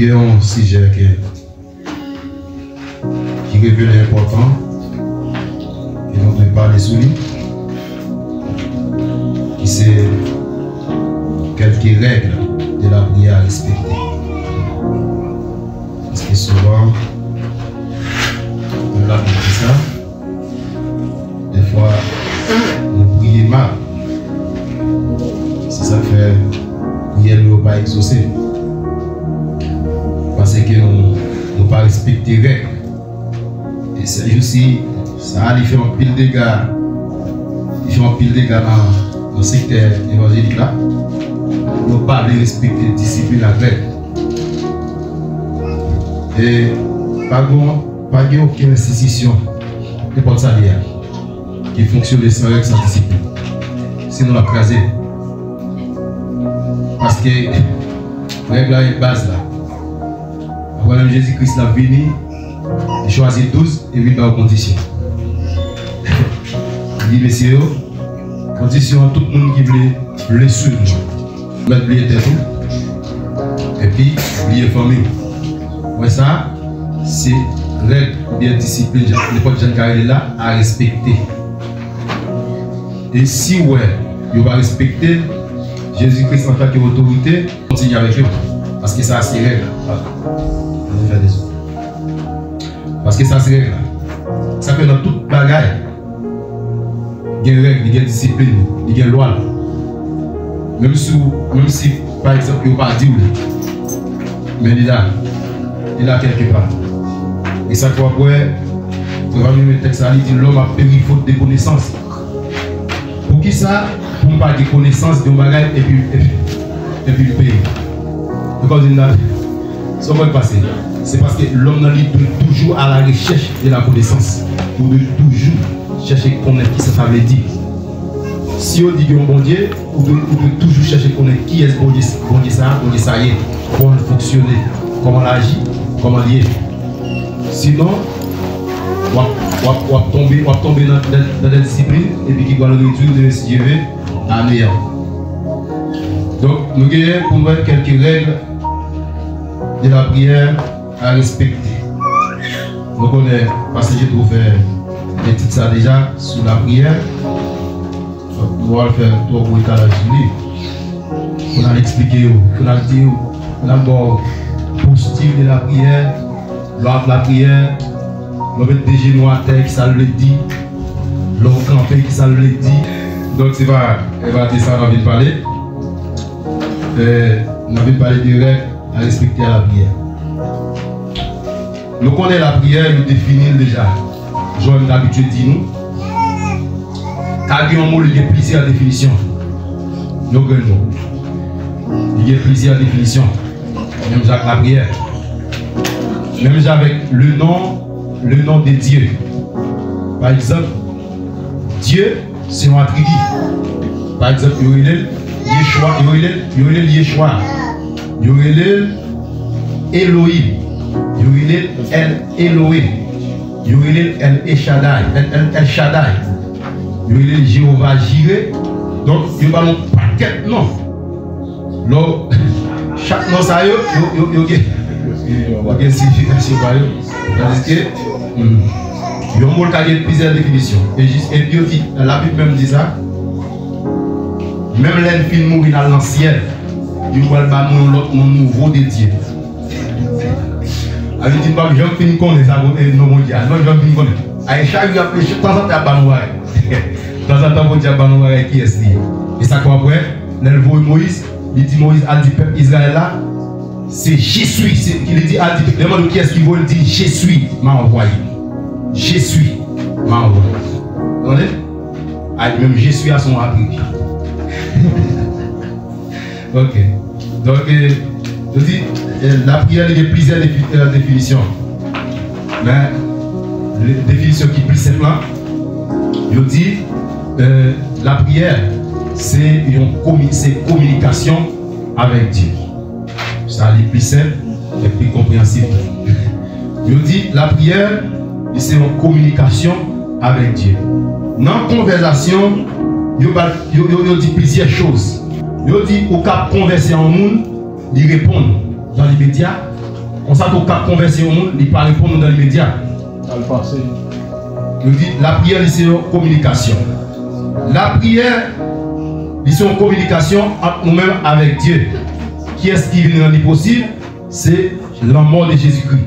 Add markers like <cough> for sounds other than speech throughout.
Il y a un sujet qui, qui révèle important, et dont on parler sur lui, qui c'est quelques règles de la prière à respecter. Parce que souvent, on l'a ça, des fois, on prie mal. C'est ça fait prière ne pas exaucer. Que nous ne pas respecter les règles. Et c'est aussi, ça a fait un pile de dégâts. Il fait de dégâts dans, le secteur évangélique là. Nous pas respecter discipline la règle. Et pas de aucune institution de porte salaire qui fonctionne sans règle, sans discipline. Sinon, la craser. Parce que règle est base là. Avant même Jésus-Christ l'a venu, il choisit 12 et 8 dans conditions. <laughs> Il dit, messieurs, condition tout le monde qui veut le suivre. Mettre oublier tout. Et puis, oublier famille. Ouais, ça, c'est règle bien discipline, l'époque Jean Carré là, à respecter. Et si ouais, il va respecter Jésus-Christ en tant qu'autorité, continue avec eux. Parce que ça, c'est règle. Ça, c'est règle. Ça fait dans toute bagaille. Il y a règle, il y a discipline, il loi. Même si, même si par exemple, il n'y a pas dit, mais il est là. Il est là quelque part. Et ça, quoi, ouais, le premier texte, il dit l'homme a péri faute de connaissances. Pour qui ça? Pour ne pas de connaissance de bagage et puis, et puis, et le pays. Because il a. Ça va passer. C'est parce que l'homme dans lui doit toujours à la recherche de la connaissance. Ou de toujours chercher connaître qui ça veut dire. Si on dit que bon Dieu, on doit, toujours chercher connaître qui est ce bon Dieu, bon Dieu ça, bon Dieu ça y est, comment fonctionner, comment agit, comment lier. Sinon, on va tomber, tomber dans, la discipline et puis qui doit le réduire de SGV à néant. Donc, nous avons pour nous quelques règles de la prière à respecter. Nous connaissons, parce que j'ai trouvé des titres ça déjà sur la prière. Nous allons faire trois mots à la journée. On a expliqué, on a dit, on a d'abord posture de la prière, lors de la prière, on mettre des genoux à terre qui ça le dit, l'on camper qui ça le dit. Donc c'est pas, elle va dire ça, on a envie de parler. On a envie de parler des règles à respecter à la prière. Nous connaissons la prière, nous définissons déjà. J'en d'habitude dit nous. Car il y a un mot, il y a plusieurs définitions. Nous connaissons. Il y a définitions. Même avec la prière. Même avec le nom, le nom de Dieu. Par exemple, Dieu, c'est un attribut. Par exemple, il y a Yeshua, il y a Yeshua, il y a Elohim, You relate El Elohim. You relate El Shaddai. El, El, El Shaddai. You relate Jehovah Jireh. Donc, you parlons paquet non. L'eau, <laughs> chaque nom ça yo, yo, yo, hmm, yo, yo, signification par yo. Tandis que, il y a un qui a plusieurs définitions. Et, juste, et Dieu dit, la Bible même dit ça. Même l'enfant mourir dans l'ancien, il va le bas l'autre, mon nouveau dédié. Dieu. Alors, il dit, je ne finis pas ça, non mondial. Non, je ne finis pas. Et chaque jour, de temps en temps, a De temps en temps, y a qui est lié? Et ça, quoi après, voit Moïse, il dit Moïse a dit peuple Israël là, c'est je suis. Il dit, a dit, demande qui est-ce qui veut, il dit je suis, m'a envoyé. Je suis, m'a envoyé. Vous comprenez? Même je suis à son appui. <laughs> ok. Donc, euh, je dis, la prière, il y a plusieurs définitions. Mais, la définition qui est plus simple, je dis, la prière, c'est une communication avec Dieu. Ça est plus simple et plus compréhensible. Je dis, la prière, c'est une communication avec Dieu. Dans la conversation, il dit plusieurs choses. Il dit, au cas converser en monde, il répond dans les médias, on s'est conversé au monde, il ne pas répondre dans l'immédiat. Dans le passé. La prière, c'est une communication. La prière, c'est une communication entre nous-mêmes avec Dieu. Qui est-ce qui vient rendre possible C'est la mort de Jésus-Christ.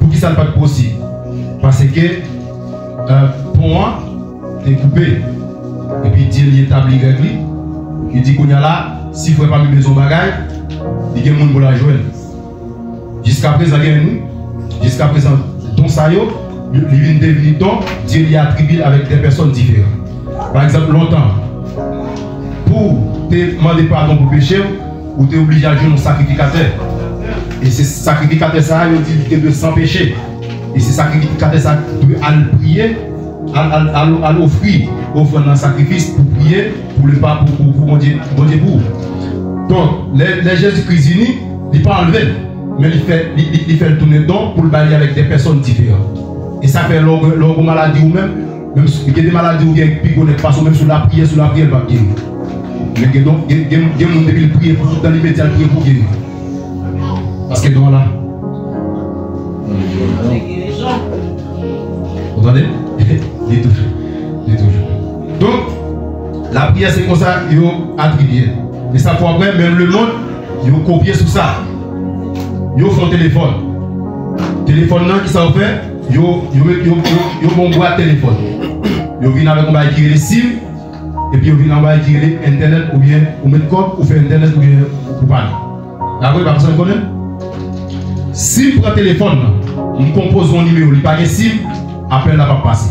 Pour qui ça n'est pas possible? Parce que euh, pour moi, est coupé. Et puis Dieu établit règle. Il dit qu'on y a là, si vous n'avez pas mis de bagaille, il y a des gens pour la jouer. Jusqu'à présent, jusqu'à présent, ton sayo, il vient devenir ton, Dieu lui attribué avec des personnes différentes. Par exemple, longtemps, pour te demander pardon pour péché, ou tu es obligé à jouer un sacrificateur. Et ce sacrificateur, ça, il dit de sans péché. Et ce sacrificateur, ça, doit aller prier, à l'offrir, offrir un sacrifice pour prier, pour le pas, pour, pour, pour, pour pour. Donc, les, les Jésus-Christ unis, il ne pas enlever, mais il fait, il, il fait le tourner don pour le balayer avec des personnes différentes. Et ça fait l'orgue maladie ou même, même il y a des maladies ou bien qui ne pas même sur la prière, sur la prière, il va guérir. Mais il y a des gens qui prient pour tout dans l'immédiat, prier pour guérir. Parce que dans là. Vous entendez? <laughs> Il est. Il est touché. Donc, la prière, c'est comme ça, il a attribué. Et ça, pour après, même le monde, il a copié sur ça. Il a fait un téléphone. Téléphone, là, qui ça fait? Yo, bon boîte téléphone. Yo vient avec un bail qui est SIM, et puis yo vient avec un bail qui est internet, ou bien, ou mettre code, ou faire internet, ou bien, ou pas. D'accord, personne connaît? Si pour un téléphone, on compose un numéro, il n'y a pas de SIM, appel n'a pas passé.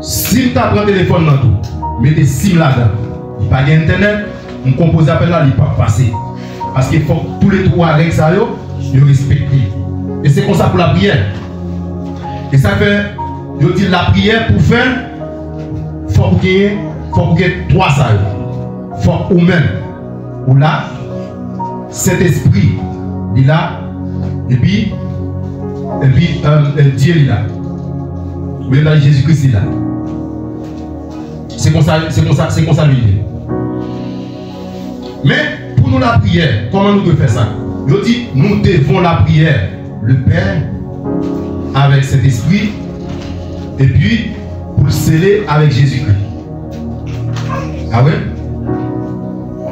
Si tu as un téléphone dans tout, mettez SIM là-dedans, pas d'internet, on compose appel là, il a pas passé. Parce qu'il faut que tous les trois règles, ça, yo respecter. Et c'est comme ça pour la prière. Et ça fait, je dis la prière pour faire, il faut gagner, faut gagner trois salles. Il faut ou même, ou là, cet esprit, il est là, et puis, et puis euh, euh, Dieu il est là. Ou là, Jésus-Christ est là. C'est comme ça, c'est comme ça, c'est comme ça lui. Mais pour nous la prière, comment nous devons faire ça? Je dis, nous devons la prière le Père avec cet esprit et puis pour le sceller avec Jésus-Christ. Ah ouais?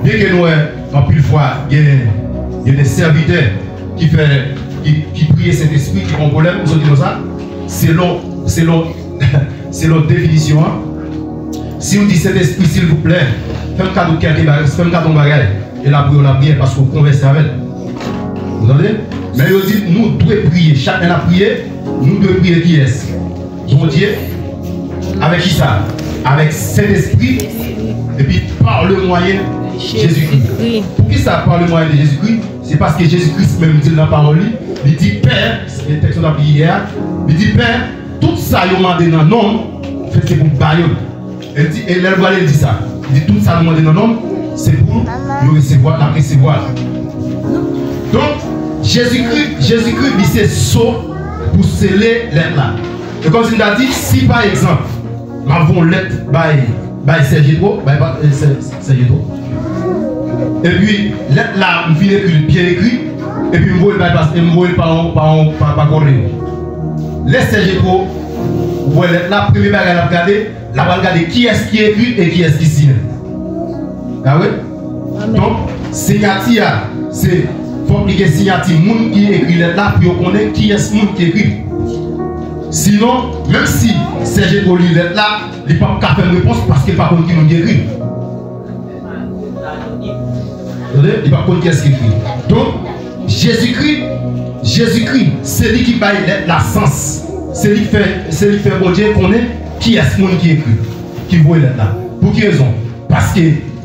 Bien que nous, en plus fois, il y, a des serviteurs qui, prient cet esprit, qui ont problème, nous disons ça, selon, selon, <laughs> selon définition. Hein. Si on dit cet esprit, s'il vous plaît, un cadeau quelque faites un cadeau et la prière, la prière, parce qu'on converse avec. Vous entendez? Mais il nous devons prier. Chacun a prié. Nous devons prier qui est Bon Dieu. Avec qui ça? Avec cet esprit. Et puis par le moyen de Jésus-Christ. Pour qui ça par le moyen de Jésus-Christ? C'est parce que Jésus-Christ même dit la parole, il dit Père, c'est le texte qu'on a prié hier, il dit Père, tout ça, il m'a dans nom, faites pour bailler. Et dit, et elle dit ça. Dit tout ça, demandé le nom, c'est pour le recevoir, la recevoir. Donc, Jésus-Christ, Jésus-Christ, il s'est saut pour sceller lettre là. Et comme il a dit, si par exemple, m'avons lettre by, by Serge Edro, et puis lettre là, je finis écrire bien écrit, et puis me vois par par par correct. Laisse Serge Edro, vous voyez la première bagarre à regarder, la va regarder qui est-ce qui écrit et qui est-ce qui signe. Ah oui? Donc, signature, c'est faut que signature moun qui écrit là pour connaître qui est ce monde qui écrit. Sinon, même si Serge Goli est là, il ne peut pas faire une réponse parce qu'il n'est pas contre qui nous écrit. Il n'est pas qui est-ce qui écrit. Donc, Jésus-Christ, Jésus-Christ, c'est lui qui baille la sens. C'est lui qui fait, c'est lui qui fait Dieu connaître qui est ce monde qui écrit, qui voit là. Pour quelle raison? Parce que,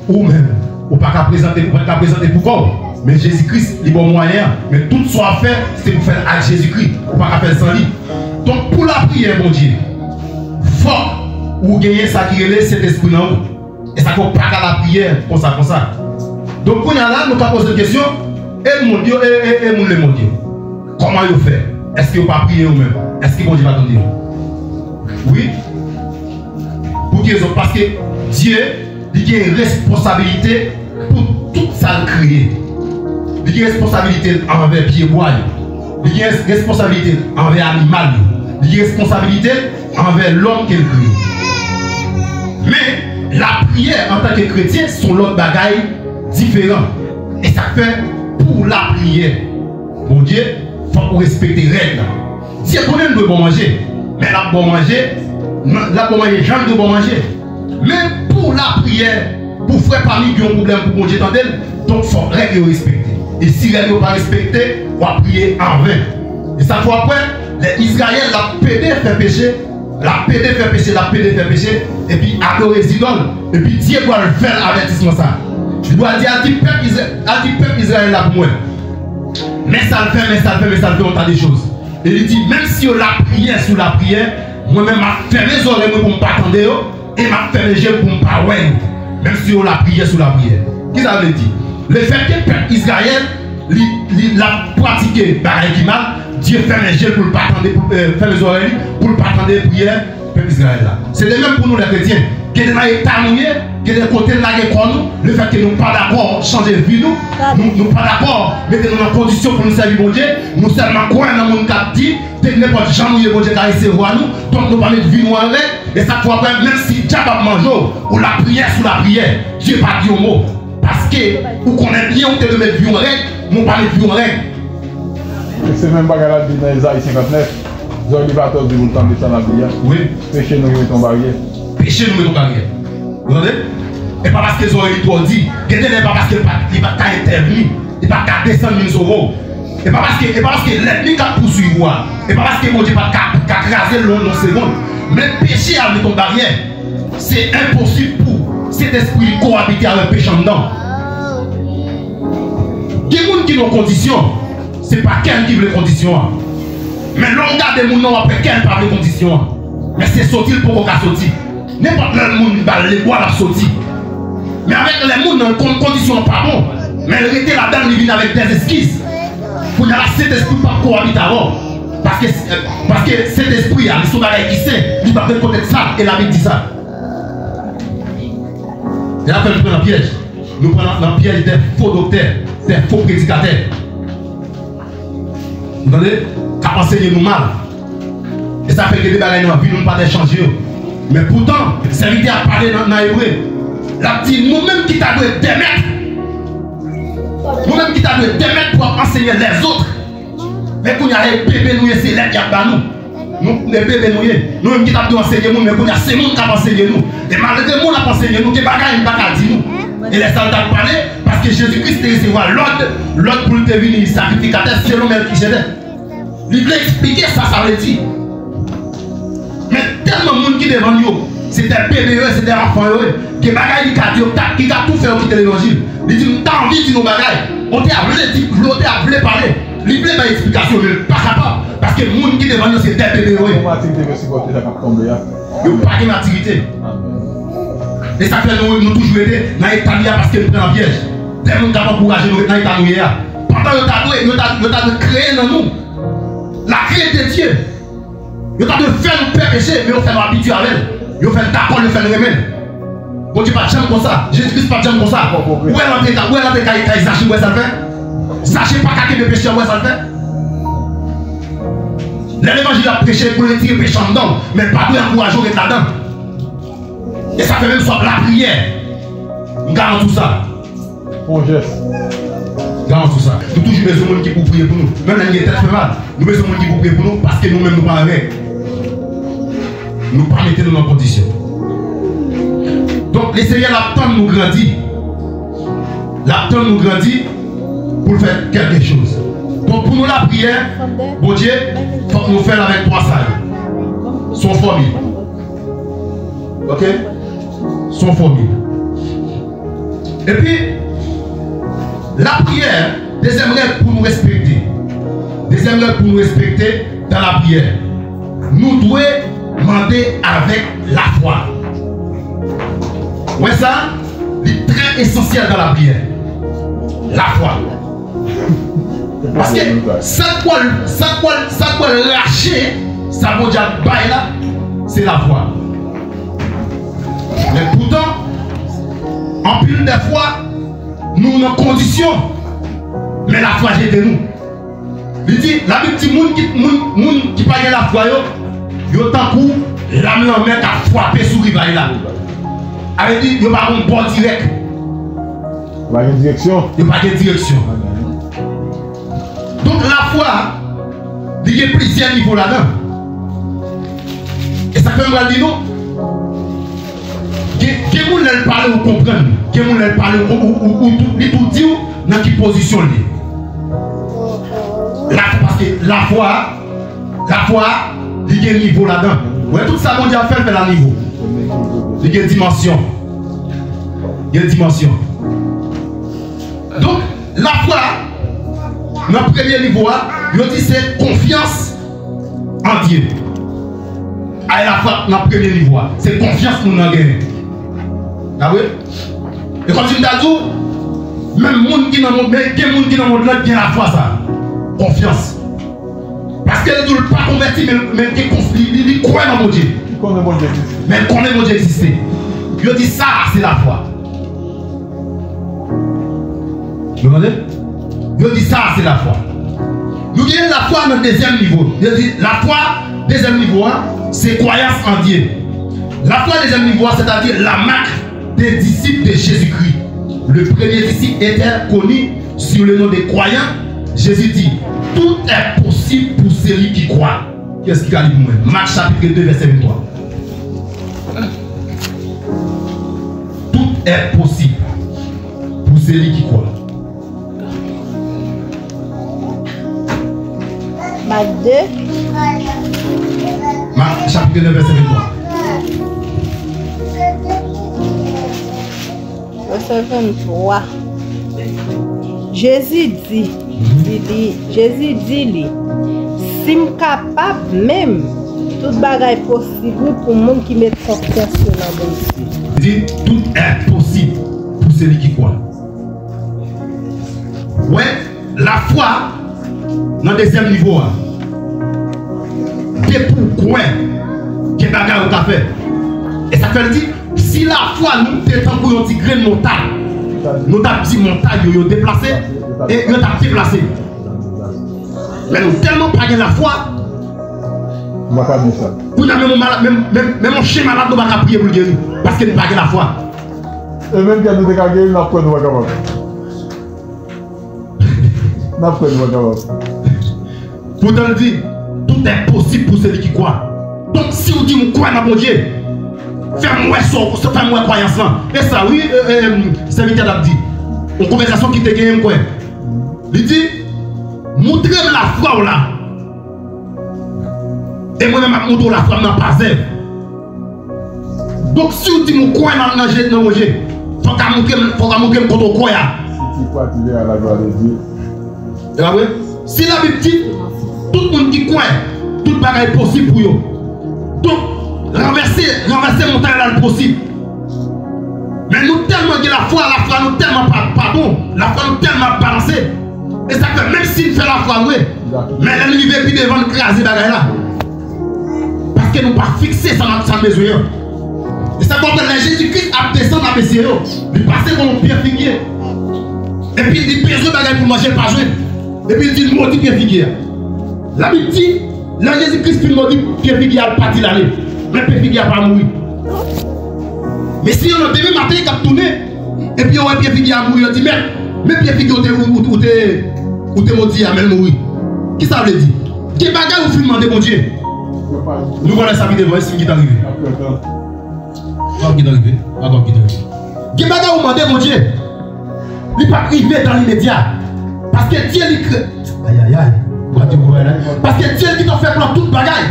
ou même, ou pas présenter, pas présenter pourquoi mais Jésus-Christ, il bon moyen. Mais tout soit fait, c'est pour faire avec Jésus-Christ. Pas faire sans lui. Donc pour la prière, mon Dieu, faut ou gagner ça qui est cet esprit dans Et ça ne pas la prière, comme ça, comme ça. Donc pour là, nous avons posé une question. Et mon Dieu, et, et, mon Dieu. Comment il fait Est-ce qu'il pas prier ou même Est-ce que mon Dieu va attendre Oui. Pour ont Parce que Dieu, il a une responsabilité pour tout ça créer. il y a responsabilité envers pied bois, il y a responsabilité envers l'animal, il y a responsabilité envers l'homme qu'il crée. Mais la prière en tant que chrétien sont l'autre bagaille différent. Et ça fait pour la prière. Mon Dieu, il faut respecter les règles. Si vous avez de bon manger, mais la bon manger, la bon manger, jamais de bon manger. Mais pour la prière, pour faire parmi qui ont problème pour mon Dieu, donc il faut règles respecter. Et si les règles pas respectées, on va prier en vain. Et ça fois après, les Israéliens la pédé fait pécher, la pédé fait pécher, la pédé fait pécher, et puis adorer les idoles, et puis Dieu doit faire avertissement ça. Je dois dire à dit peuple Israël là pour moi. Mais ça le fait, mais ça le fait, mais ça le fait, on a des choses. Et il dit, même si on la prière sous la prière, moi-même, je fermé les oreilles pour ne pas attendre, et m'a fermé les yeux pour pas ouais. Même si on la prière sous la prière. Qu'est-ce dire? Le fait que le peuple Israël l'a pratiqué par un mal, Dieu les yeux pour ne pas attendre, euh, faire les oreilles, pour ne pas attendre prière, peuple Israël là. C'est de même pour nous les chrétiens. Que dans nous, que des côtés de la nous, le fait que nous pas d'accord changer de vie nous, nous ne pas d'accord mettre nous en condition pour nous servir Dieu, nous seulement quoi dans le monde qui dit, Te nepot jan nou ye boje ka ese wwa nou, donk nou panet vi nou anle, e sa kwa pwen, men si diya pap manjou, ou la priye sou la priye, diye pa diyo mou. Paske, ou konen diye ou te de met vi ou anle, nou panet vi ou anle. E se men baga la di nan Ezaï 59, zon li vatos di voutan de san la priya, peche nou yon ton barye. Peche nou yon ton barye. Yon de? E pa paske zon li to di, gede ne pa paske li pa ka eterni, li pa ka desan min zoro, Et pas parce que, et pas parce que a poursuivi moi. Et pas parce que mon Dieu va craser le long de seconde. Mais péché avec ton barrière, c'est impossible pour cet esprit cohabiter avec le péché en dedans. Des gens qui ont conditions. Ce n'est pas quelqu'un qui veut les conditions. Mais l'on garde des gens après quelqu'un par les conditions. Mais c'est sortir pour qu'on sortir. N'importe quel monde va les voir la sortir. Mais avec les gens dans les conditions pas bon. Mais il était là-dedans, il vient avec des esquisses. Y cet esprit pas cohabiter avant. Parce que, parce que cet esprit, qui sait, il va faire peut-être ça, et la Bible dit ça. Et après, nous prenons un piège. Nous prenons un piège des faux docteurs, des faux prédicateurs. Vous entendez? Qui enseigné nous mal. Et ça fait que des bagages dans la vie, nous pas changer. Mais pourtant, le serviteur a parlé dans l'hébreu. La dit, nous-mêmes qui t'avons démettre, Nous-mêmes qui t'avons démettre pour enseigner les autres. Mais e quand il y a les bébés, nous, c'est l'aide, il y a nous. Nous, les bébés, nous, nous-mêmes qui t'avons enseigné nous, mais quand il y a ces gens qui ont enseigné nous. Et malgré nous, on a enseigné nous, des bagages, pas qu'à dire nous. Et les soldats parler parce que Jésus-Christ recevoir l'ordre, l'ordre pour devenir sacrificateur selon Melchizedek. Il voulait expliquer ça, ça veut dire. Mais tellement de monde qui devant nous, c'est des bébés, c'est des enfants, qui bagages, qui ont tout fait au quitter l'évangile. Li di nou ta anvi, di nou bagay. On te avle, di nou te avle pale. Li ple ba eksplikasyon, men pa kapap. Paske moun ki devan yo se te bebe we. Yo pa gen matirite. E sa fè nou toujou ete nan etalia paske nou pren an viej. Dè moun kapap kouraje nou nan etanouye ya. Pantan yo ta dwe, yo ta dwe kreye nan nou. La kreye de Diyo. Yo ta dwe fè nou pe peche, yo fè nou abitu avèl. Yo fè nou tapon, yo fè nou remèl. Bon Dieu pas jamais comme ça. Jésus-Christ pas jamais comme ça. Où est l'entrée Où est l'entrée quand s'agit, où est ça le fait? Sachez pas qu'à de péché, où est ça le fait? L'évangile a prêché pour retirer péché en dedans, mais pas pour encourager être là-dedans. Et ça fait même soit la prière. Nous gardons tout ça. Bon geste. Gardons tout ça. Nous toujours besoin de monde qui pour prier pour nous. Même la nuit est fait mal. Nous besoin de monde qui pour prier pour nous parce que nous-mêmes nous pas avec. Nous pas mettre dans nos conditions. Donc, le Seigneur l'attend nous grandir. L'attend nous grandir pour faire quelque chose. Donc, pour nous, la prière, bon Dieu, il faut nous fassions avec trois salles. Son formule. Ok? Son formule. Et puis, la prière, deuxième règle pour nous respecter. Deuxième règle pour nous respecter dans la prière. Nous devons demander avec la foi. Ouais, ça, c'est très essentiel dans la prière. La foi. Parce que ça quoi, ça quoi, ça quoi lâcher, ça va dire là, c'est la foi. Mais pourtant, en plus des fois, nous, nos conditions, Mais la foi j'ai nous. Il dit, la Bible dit, qui, moun, moun qui pas la foi, yo, yo tant coup, l'âme l'en met à frapper sur là. Ame di, yo pa kon bon direk. Yo pa gen direksyon. Yo pa gen direksyon. Donk la fwa, di gen plisyen nivou la nan. E sa kwen mwen di nou, gen moun lèl pale ou kompren, gen moun lèl pale ou li tout di ou, nan ki posisyon li. La fwa, paske la fwa, la fwa, di gen nivou la nan. Ouè, e tout sa moun di a fèl fè la nivou. Il y a une dimension. Il y a une dimension. Donc, la foi, dans le premier niveau, je dis c'est confiance en Dieu. À la foi, dans le premier niveau, c'est confiance que nous avons gagné. Ah oui? Et quand tu me dis, même les gens qui dans le monde, même gens qui dans le monde, bien la foi, ça? Confiance. Parce qu'elle ne pas convertir, mais mais qui conflit, il il croit dans mon Dieu. Qui connaît mon Dieu? Mais connaît mon Dieu exister. Je dis ça, c'est la foi. Vous comprenez Je dis ça, c'est la foi. Nous avons la foi dans le deuxième niveau. Je dis la foi, deuxième niveau, hein, c'est croyance en Dieu. La foi, deuxième niveau, c'est-à-dire la marque des disciples de Jésus-Christ. Le premier disciple était connu sur le nom des croyants. Jésus dit, tout est possible pour celui qui croit. Qu'est-ce qu'il a dit moi? Marc chapitre 2, verset 23. est possible pour celui qui croit. Marc 2. Marc chapitre 9, verset 23. Verset 23. Jésus dit, mm -hmm. dit, Jésus dit, si je suis capable même Tout bagay posib ou pou moun ki met konfiansyon nan moun bon si. Di, tout e posib pou seli ki kwa. Ouè, la fwa nan dezem nivou an. Dè pou kwen ke bagay ou ta fè. E sa fè di, si la fwa nou te tan pou yon ti gren monta, nou ta psi monta yo yo deplase, e yo ta psi plase. Men nou telman page la fwa, Pas pour nous même, même, même, même un chien malade, nous ne pas prier pour le guérir. Parce que nous pas la foi. Et même quand nous avons gagné, nous avons pris nous capable. Nous avons pris nous capable. Pourtant, il dit, tout est possible pour celui qui croit. Donc, si on dit, on croit dans mon Dieu, fais-moi ça, fais-moi croyance là. Et ça, oui, euh, euh, serviteur l'a dit. Une conversation qui te gagne, quoi. Il dit, montrez-moi la foi là. E mwen mwen mwoto la flam nan pasev. Dok si ou ti mwen kwen nan nan jet nan woje, fok a mwen kem koto kwen ya. Si kwa ti le ala gwa de di. Ya we? Si la bi ptit, tout moun ki kwen, tout bagay posib pou yo. Dok, renverse, renverse montan la posib. Men nou telman gen la fwa, la fwa nou telman pa, pa bon, la fwa nou telman balanse. E sa ke menm si fè la fwa we, men enlive pi devan krasi bagay la. Paske nou pa fikse san ap san bezwe yo. E sa konten la Jésus-Christ ap desan ap besye yo. Li pase kon nou piye figye. E pi li peze bagay pou manje pa jwen. E pi li di mouti piye figye. La bi ti, la Jésus-Christ pi mouti piye figye al pati la li. Men piye figye ap a moui. Me si yo nou deme maten kap toune. E pi yo wè piye figye a moui yo di men. Men piye figye ou te mouti amel moui. Ki sa vle di? Ge bagay ou filman de moun diye. Nous voilà sa vie devant, qui est arrivé. Pas qui est arrivé. Pas qui est arrivé. Quel bagaille vous demandez, mon Dieu? Il n'est pas arrivé dans l'immédiat. Parce que Dieu lui crée. Aïe aïe aïe. Là Parce que Dieu qui t'a fait plan toute bagaille.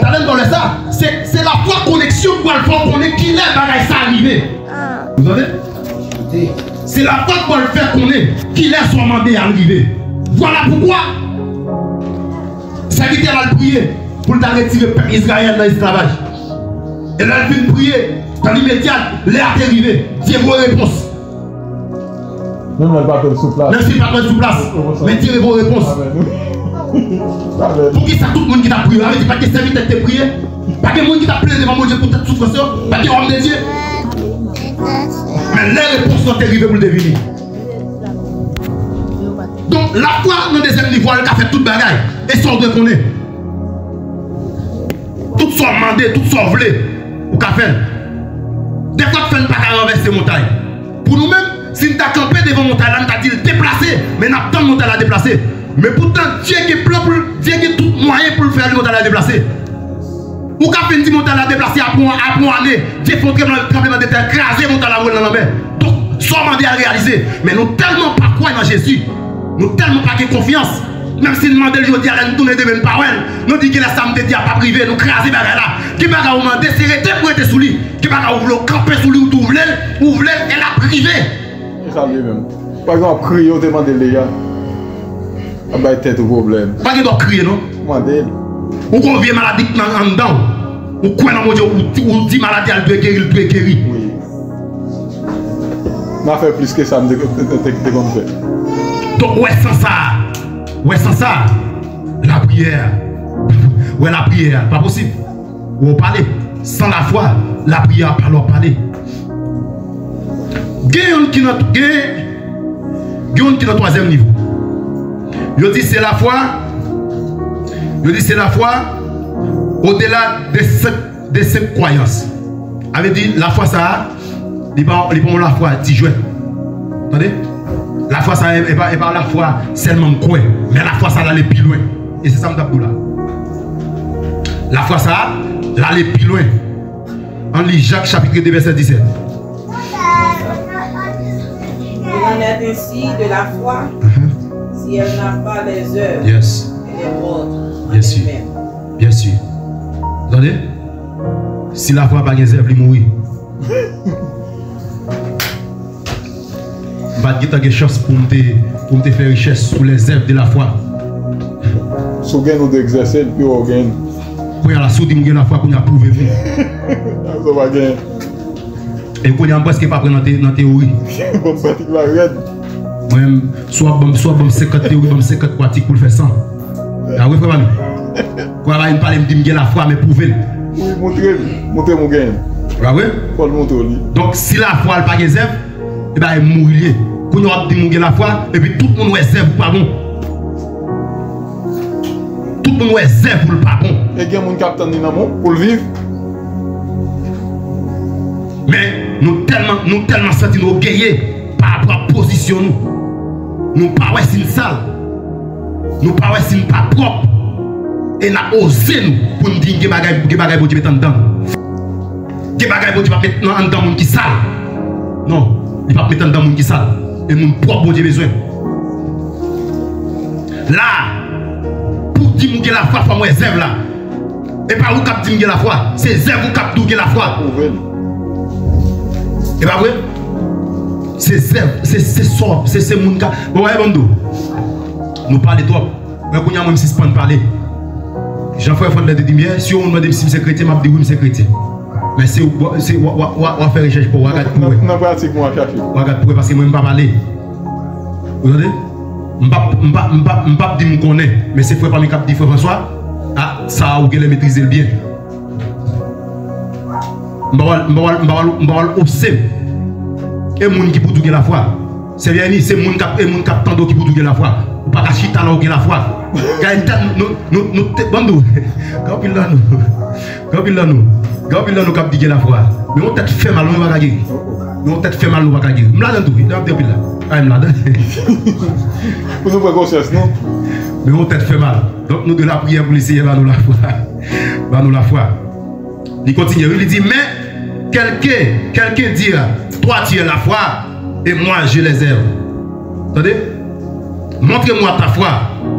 T'as l'air dans le ça C'est la foi connexion pour le faire connaître qui est bagaille ça arrivé. Vous savez? C'est la foi pour le faire connaître qui est son mandat arrivé. Voilà pourquoi. Serviteur va le prier pour le retirer le peuple Israël dans l'esclavage. Et là, il vient prier. Dans l'immédiat, l'air est arrivé. Dieu vos réponses. Même le bateau sous place. Même si pas sous place, mais tirez vos réponses. Pour qui ça tout le monde qui t'a prié? Avec pas que serviteur t'a prié Pas que le monde qui t'a prié devant mon Dieu pour ta souffrance Pas que homme de Dieu Mais les réponses sont arrivées pour le deviner Donc la foi dans le deuxième niveau, elle a fait toute bagaille. Et ça, on doit connaître. Tout son mande, tout son vle, ou ka fen. Defot fen pa ka renverse montagne. Pou nou men, si nou ta kampe devan montagne la, nou ta di l deplase, men ap tan montagne la deplase. Men poutan, diye ki plan pou, diye ki tout mwayen pou l fè li montagne la deplase. Ou ka fen di montagne la deplase apon ane, diye pou trembleman de terre, krasè montagne la wèl nan la men. Donk, son mande a realize. Men nou telman pa kwen nan Jésus, nou telman pa ki konfians, Même si demandé le jeudi, nous tourner de même parole. Nous dit que la samedi dit pas privé, nous craser bagarre là. Qui bagarre ou mandé, c'est rester pour être sous lui. Qui bagarre ou camper sous lui ou ouvre, ouvre et la privé. Ça même. Par exemple, crier ou demander les gars. Ah bah tête au problème. Pas que doit crier non Mandé. Ou qu'on vient maladie en dedans. Ou quoi non mon Dieu, ou dit maladie elle doit guérir, elle doit guérir. Oui. N'a fait plus que ça, me déconfait. Donc ouais sans ça. Ouais, sans ça, la prière, ouais, la prière, pas possible. Ou parler, sans la foi, la prière, pas leur parler. Gagne qui notre gagne qui notre troisième niveau. Je dis c'est la foi. Je dis c'est la foi au-delà de cette, de cette croyance. Avait dit la foi ça, il pas la foi, petit jouet. Attendez? La foi, ça n'est pas, pas la foi seulement quoi, mais la foi, ça l'aller plus loin. Et c'est ça que je là. La foi, ça l'aller plus loin. En lit Jacques chapitre 2, verset 17. Il en est ainsi de la foi, si elle n'a pas les œuvres, Yes. elle est morte en Bien sûr. Bien sûr. Attendez? Si la foi n'a pas les œuvres, il mourit. va te gagner chance pour me faire richesse sous les herbes de la foi. Si vous avez exercer, puis vous gagnez. Quand la soudi, vous la foi pour vous prouver. Ça va gagner. Et vous n'avez presque pas pris dans la théorie. Bon pratiquez la raide. Moi-même, soit bon, soit bon, 50 théories, bon, 50 pratiques pour le faire sans. Ah oui, frère, Quoi, là, il me parle, il me dit, la foi, mais prouver. Oui, montrez, montrez mon gain. Ah oui? Faut le montrer. Donc, si la foi, elle pas réserve, eh bien, elle mourir. A dit que la foi, et puis tout le monde est zèbre pas bon. Tout le monde est zèbre ou pas bon. Et il y a pour le vivre. Mais nous tellement, nous tellement senti nous gayer par rapport à la position nous. Nous pas ouais nous sale. Nous pas ouais nous pas propre. Et nous avons osé nous pour nous dire que bagay que bagay pour Dieu mettre en dedans. Que bagay pour Dieu pas mettre en dedans monde qui sale. Non, il pas mettre en dedans monde qui sale. Et monde propre Dieu besoin. Là, pour dire que la foi, faut moi zèbre là. Et pas où cap dire la foi, c'est zèbre ou cap dire la foi. Et pas vrai? C'est zèbre, c'est c'est c'est c'est moun ka. Bon, ouais, bon, nous parlons trop. Mais il y a même si pas parler. Jean-François Fondé dit bien, si on me demande si c'est chrétien, m'a dit oui, c'est chrétien. Mais c'est c'est on va faire recherche pour regarder pour Dans la pratique, moi, chercher. regarde pour parce que moi je ne pas parler. Vous entendez? Je ne peux pas dire que je connais, mais c'est frère parmi cap dit frère François, ah, ça vous le maîtriser bien. Je vais vous observer. Et les gens qui pour la foi, c'est bien, c'est les gens qui attendent qui pour la foi. Ou pas qu'à chita là ou la foi. Nous, nous, nous, bandou. Quand il là nous. Quand il là nous. Il là nous cap dit la foi. Mais on t'a fait mal, on va gagner. Mais on t'a fait mal, on va gagner. M'la dans tout. Je m'la dans Ah, m'la dans. Nous prendre conscience, non? Mais on t'a fait mal. Donc nous de la prière pour essayer va nous la foi. Va nous la foi. Il continue, il dit, mais quelqu'un, quelqu'un dit, toi tu es la foi et moi je les œuvres. Attendez? Montre-moi ta foi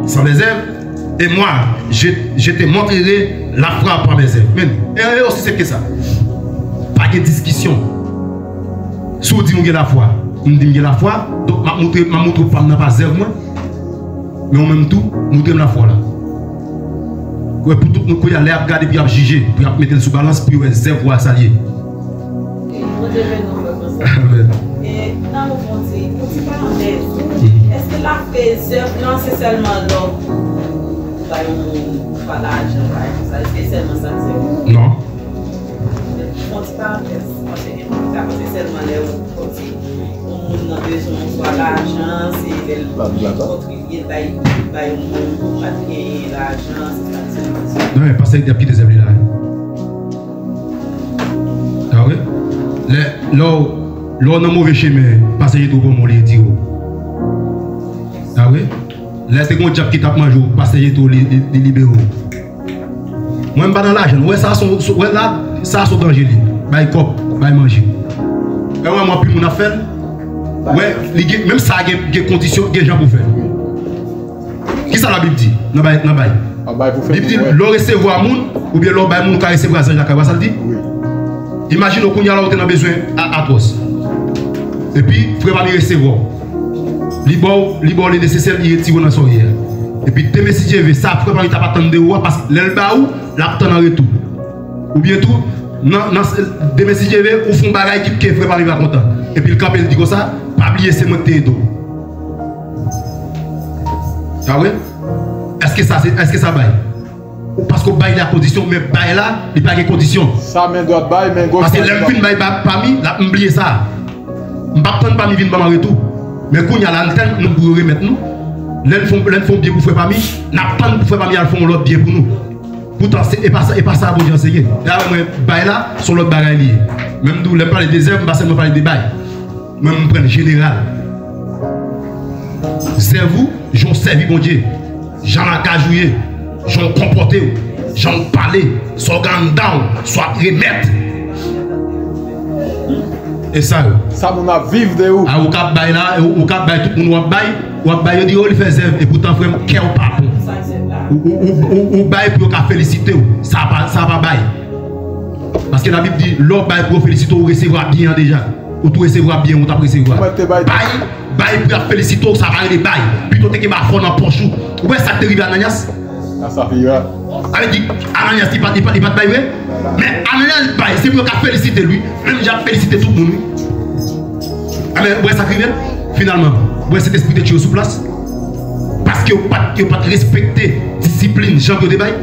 sans les œuvres et moi je, je te montrerai la foi par mes œuvres. Mais et aussi c'est que ça. Pas de discussion. Si vous dites que la foi, vous dites que la foi, donc ma montre ma montre pas n'a pas œuvre moi. Mais en même temps, nous devons la foi là. Ouais, pour tout le monde, il y a l'air à regarder puis à juger, puis à mettre sous balance, puis ou à s'allier. Et. Amen. Dans le petite parenthèse. Est-ce que la faiseur, non, c'est seulement l'homme ou pa yon pa la ajan pa yon sa, espesyelman sa mse ou? Non. Fon ti parantez, anse yon pou ta kote selman le ou kote ou moun nan bezon swa la ajan, se lèl kontribuye bay yon moun pou patye la ajan, se sa mse ou? Non men, pasek di api de zèvli la. Ta wè? Lò, lò nan mou veche men, pasek di tou pou moun li di ou. Ta wè? Lè te kon diap ki tap manjou, paseye tou li, li, li libero. Mwen mba nan la jen, wè sa son, wè la, sa son danje li. Bay kop, bay manji. E wè mwen pi moun a fel, wè, li gen, mèm sa gen, gen kondisyon, gen jan pou fel. Ki sa la bib di? Nan bay, nan bay. Nan bay pou fel. Bib di, lò resevo a moun, ou bien lò bay moun ka resevo a zanj la kaba, sa li di? Oui. Imagin ou kon yal la ou te nan bezwen atwos. E pi, fwe pa mi resevo. Recevoir. Libo, libo les nécessaires, il retire dans son hier. Et puis, demain si tu veux, ça, frère va lui pas attendre de ou parce que l'elle ba ou, la attend en retour. Ou bien tout, demain si tu veux, ou font bagaille qui va lui pas content. Et puis, le cap, il dit comme ça, pas oublier c'est mon tédo. Ah ouais? Est-ce que ça, est-ce que ça baille? Parce qu'on baille la condition, mais baille là, il n'y a pas de condition. Ça, main droite, bail, main gauche. Parce que l'homme bail. fin bail pas parmi, là oublié ça. On pas prendre parmi vinn pas retour. Mais quand il y a l'antenne nous pour remettre nous. L'en font bien pour faire parmi, n'a pas pour faire font l'autre bien pour nous. Pourtant c'est pas ça et pas ça bon Dieu enseigner. Là moi bail là sur l'autre bagaille lié. Même d'où le parler des œuvres, pas seulement parler des bail. Même prendre général. C'est vous, j'en servi bon Dieu. J'en ai joué, j'en comporté, j'en parlé, soit gang down, soit remettre. e sa yo. Sa moun ap viv de ou. A ou kap bay la, e ou kap bay tout moun wap bay, wap bay yo di yo li fe zev, e poutan fwem ke ou pa pou. Ou bay pou yo ka felisite ou, sa pa bay. Paske la bib di, lò bay pou yo felisite ou resevwa bien deja. Ou tou resevwa bien, ou tap resevwa. Bay, bay pou yo felisite ou, sa bay de bay. Pito teke ba fon nan pochou. Ou bay sa te rive ananyas? Sa sa fi yo. Ale di, ananyas di pat bay we? Pas pas. Mais Ananias bail, c'est pour qu'à féliciter lui. Même j'ai félicité tout le monde. mais ouais ça arrive finalement. Ouais cet esprit de Dieu sous place? Parce vous pas vous pas respecté discipline, Jean de bail.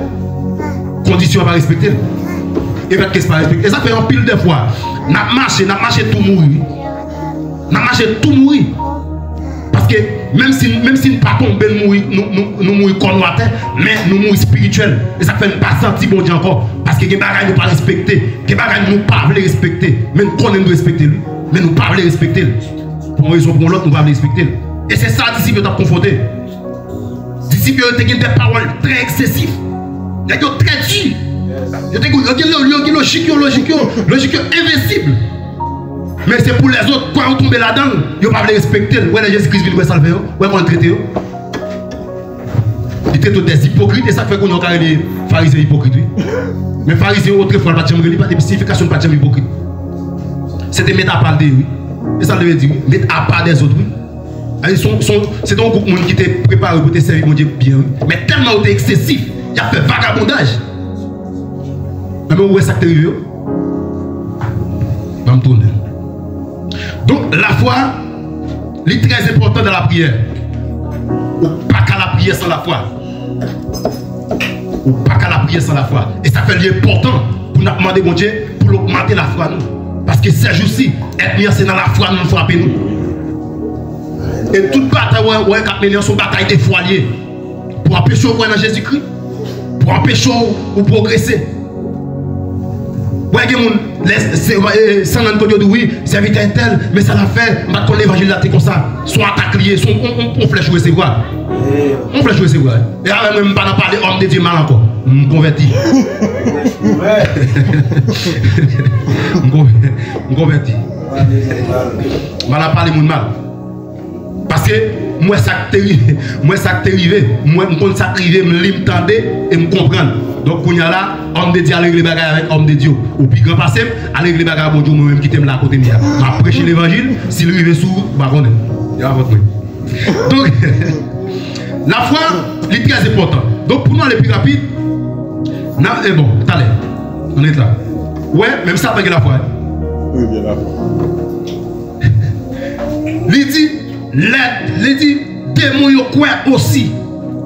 Condition à pas respecter. Et bien qu'est-ce pas respecter Et ça fait un pile de fois. N'a marché, n'a marché tout mourir. N'a marché tout mourir. Parce que même si même si nous pas tomber nous nous nous nous terre, mais nous mourir spirituel et ça fait nous pas sentir bon Dieu encore parce que des bagages nous pas respecter, des bagages nous pas respecter, mais nous connaissons nous respecter lui, mais nous pas respecter. Pour une raison pour l'autre nous pas respecter. Et c'est ça disciple t'a confronté. Disciple ont des paroles très excessives. Il y a des très durs. Il y a des logiques, logiques, logiques, logiques invincibles. Mais c'est pour les autres, quand on tombe là-dedans, ils ne pas le respecter. Ouais, les Jésus-Christ vient salver, ouais, on le traite. Ils traitent des hypocrites et ça fait qu'on a des pharisiens hypocrites. Mais pharisiens, autrefois, pas de pas de signification, pas de hypocrite. C'était mettre à part des, oui. Et ça veut dire, mettre à part des autres, oui. Ah, C'est un groupe qui était préparé pour te servir, mon Dieu, bien. Mais tellement était excessif, il a fait vagabondage. Mais où est-ce que tu? Donc la foi, est très important dans la prière. Pas qu'à la prière sans la foi. Pas qu'à la prière sans la foi. Et ça fait l'important pour nous demander mon Dieu pour augmenter la foi nous. Parce que ces jours-ci, être bien c'est dans la foi nous frapper nous. Et toute bataille, ouais, ouais, 4 millions sont bataille des liées. Pour empêcher au dans Jésus-Christ. Pour empêcher ou progresser. Wè gen moun San Antonio di oui Servite entel Mè sa la fè Mè kon l'evangelate kon sa Son atak liye Son on flèche wè se wè On flèche wè se wè E a mè mè pa nan pale Om de Diyo mal anko M konverti M konverti M konverti M konverti M konverti M konverti M konverti M konverti Parce que moi, ça arrivé, moi, ça arrivé, moi, je connais ça arrivé, je m'entendre et me comprendre. Donc, quand il y a là, homme de Dieu, aller les bagages avec homme de Dieu. Ou puis, grand passé, aller les bagages Dieu, moi-même qui t'aime là à côté de moi. Je prêcher l'évangile, s'il arrive sous, baronne. Il y a votre main. Donc, <laughs> la foi, est très important. Donc, pour nous aller plus rapide, na- eh bon, on est là. Ouais, même ça, avec la foi. hein. Oui, bien là. <laughs> Il dit, Li di, demon yo kwe osi,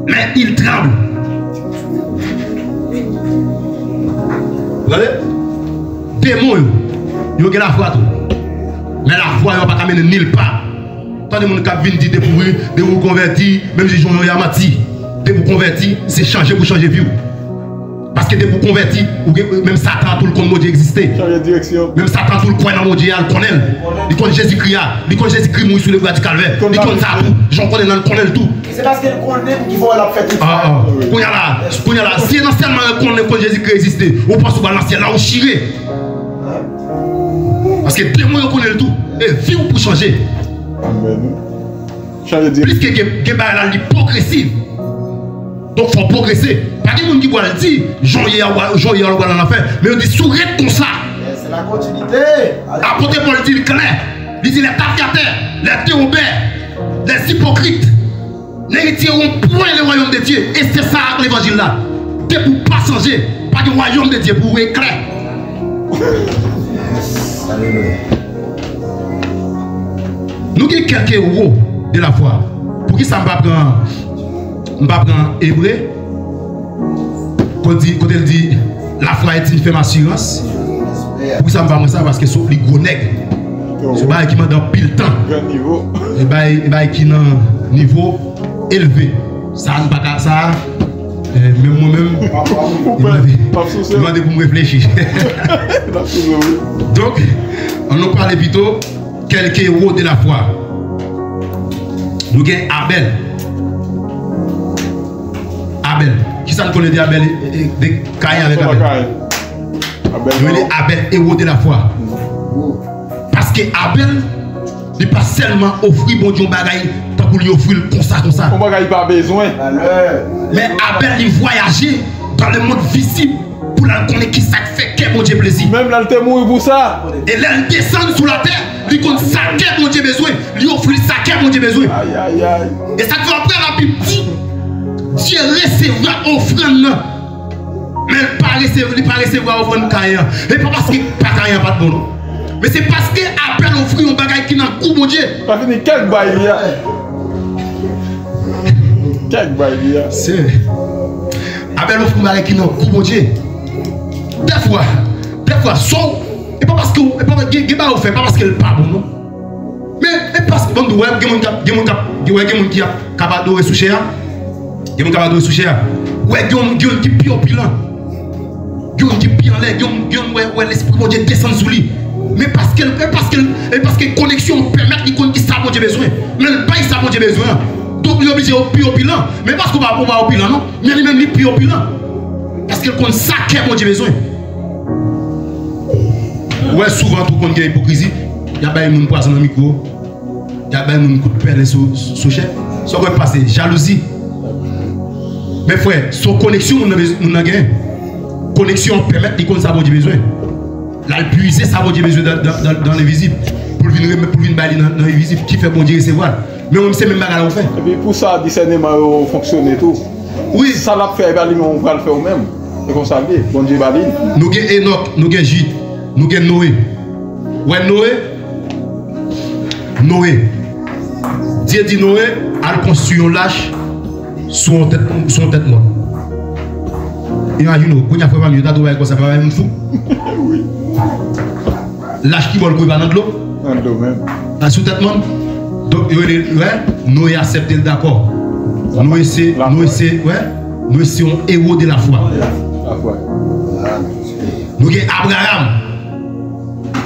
men il trable. Gade? Demon yo, yo gen la fwa tou. Men la fwa yo pa kamene nil pa. Tande moun kap vin di de pou konverti, menm si joun yon yamati. De pou konverti, se chanje pou chanje vi ou. Parce que de vous convertir, ou que- même Satan, tout le monde Dieu direction. Même Satan, tout le coin dans mon Dieu, il connaît. Il connaît Jésus-Christ, il connaît Jésus-Christ mourir sur le bras du calvaire. Il connaît ça tout. J'en connais, il connaît le tout. C'est parce qu'elle connaît qu'il faut la fête. Ah, ah. Si seulement qu'on est quand Jésus-Christ existait, on pense au l'ancien là, on chiré. Parce que deux mois, on connaît le tout. Et vie pour changer. Plus que que bah l'hypocrisie. Donc, il faut progresser. Pas de monde qui va le dire, Jean-Yves, va l'enfer. Mais on dit, sourire comme ça. C'est la continuité. Apôtre Paul dit clair. Il dit les tafiateurs, les théobères, les hypocrites n'hériteront point le royaume de Dieu. Et c'est ça l'évangile là. C'est pour pas changer. Pas du royaume de Dieu, pour éclair. Nous avons quelques héros de la foi. Pour qui ça ne va prendre Mpa pran ebre, kote l di, la fla eti fèm asyans, pou sa mpa mwen sa, paske sou pli gwo neg. Se baye ki mwen dan pil tan. E, e baye ki nan nivou eleve. Sa an baka sa, e mwen mwen mwen, e mwen de pou mwen reflechi. <laughs> Donk, an nou pale pito, kelke yo de la fwa. Nou gen Abel, Abel. Ki sa m konen de Abel e, e, de Kayen avèk Abel? Yo de Abel ewote la fwa. Paske Abel li pa selman ofri bon diyon bagay ta pou li ofri kon sa kon sa. Kon bagay pa bezwen. Men Abel li voyaje dan le moun visib pou la konen ki sa fè ke bon diye plezi. Mèm la lte mou pou sa. E la l desan sou la ter li kon sa ke bon diye bezwen. Li ofri sa ke bon diye bezwen. E sa ki wapre la bib di Dieu recevra offrande. Mais il ne pas recevoir offrande Kayan. Et pas parce que pas Kayan pas de bon. Mais c'est parce que appel offrir un bagage qui n'a pas bon Dieu. Parce que quel bail il y a. Quel bail il y a. C'est. Appel offrir un bagage qui n'a pas bon Dieu. Des fois, des fois, son. Et pas parce que il pas offert, pas parce qu'il n'est pas bon. Mais parce que bon, il y a des gens qui sont capables de soucher. Cher. Il y a des gens capable de sous cher. Ouais, gens qui pire pile. Yon qui pire en l'air, yon, ouais, l'esprit de Dieu descend sur lui. Mais parce que, parce que, parce que connexion permet qu'il connaisse ça, bon Dieu besoin. Mais il pas ça, bon Dieu besoin. Donc, il est obligé pire au bilan. Mais parce qu'on va, va au bilan, non? Mais lui-même, il pire au bilan. Parce qu'il connaît ça, qu'est bon Dieu besoin. Ouais, souvent, tout le monde a hypocrisie. Il y a pas une poisson dans le micro. Il y a pas une coup de pelle sur le chef. Ça va passer, jalousie. Mais frère, son connexion, on a gagné. Connexion permet de connaître ça bon Dieu besoin. La puiser ça bon Dieu besoin dans, dans, dans les visites. Pour venir pour venir balayer dans, dans les visites qui fait bon Dieu recevoir. Mais on sait même pas qu'on fait. Et puis pour ça, discernement fonctionne tout. Oui. Ça l'a fait, on va le faire nous-mêmes. Et comme ça, bon Dieu balaye. Nous avons Enoch, nous avons Jude, nous avons Noé. Ouais, Noé. Noé. Dieu dit Noé, à construit un lâche sou an tèt moun, sou an tèt moun. Imagino, kwenye fwe fami yo tatou wè kwa sa fwa wè mwen fou. <laughs> Laj ki bol kwenye pa nan dlo. Nan dlo men. An sou tèt moun. Donk yo e lè, wè, nou e yè asepte lè d'akor. Nou e yè se, nou yè se, wè, nou yè se yon ewo de la fwa. La fwa. Nou gen Abraham.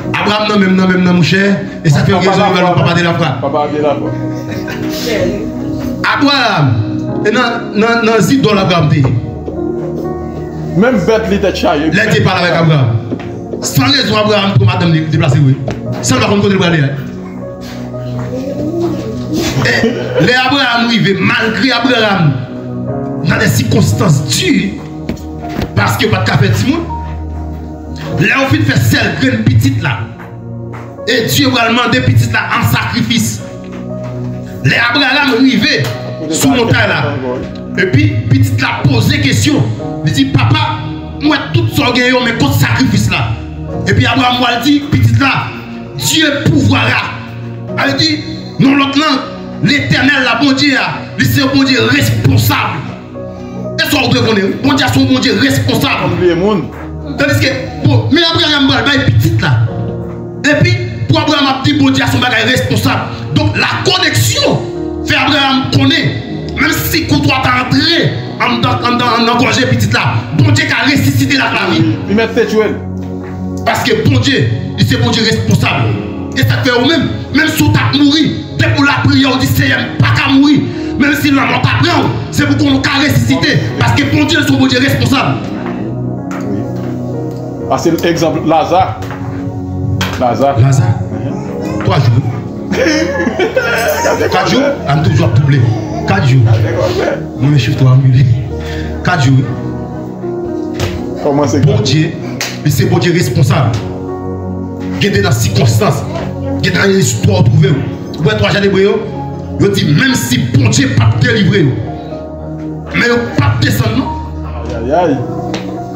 Abraham nan men nan men nan mouche, e sa fè yon rezon yon papa de la fwa. Papa de la fwa. Abraham. E nan, nan, nan zid do la gam de. Mem bet li te chaye. Le te pala vek Abraham. San le zwa Abraham kou madame li deplase we. San la kon kon de brale ya. E le Abraham wive, malgre Abraham, nan de sikonstans di, paske yo pat ka fet si moun, le ou fit fe sel gren pitit la. E Diyo wèl mande pitit la an sakrifis. Le Abraham wive, sou montan la. E pi, pitit la pose kesyon. Li di, papa, mwen tout son gen yo men kont sakrifis la. E pi Abraham wale di, pitit la, Diyo pouvoara. A li di, non lot lan, l'Eternel la bondye a, li se bondye responsable. E so ou de konen, bondye a son bondye responsable. Tandis ke, bon, men Abraham wale bay pitit la. E pi, pou Abraham ap di bondye a son bagay responsable. Donk la koneksyon, Fè Abraham konè, mèm si koutwa pa antre, an dan konje pitit la, bon Dje ka resisite la fami. Mi mèm se tjouèl. Paske bon Dje, di se bon Dje responsable. E sa fè ou mèm, mèm sou tak mouri, dek ou la priyo di seyem, pa ka mouri, mèm si nan an tak priyo, se pou kon nou ka resisite, paske bon Dje sou bon Dje responsable. Ah, paske l'exemple Lazare, Lazare, Lazare, mhm. 3 joun, 4 jours, on toujours doublé. 4 jours. Mon chiffre toi annulé. 4 jours. Comment c'est Bon Dieu, mais c'est bon Dieu responsable. Il y a des circonstances, il y a des histoires trouvées. Vous voyez, toi, j'ai des Yo di menm si bon Dje pa te livre yo Men yo pa te san nou Ayayay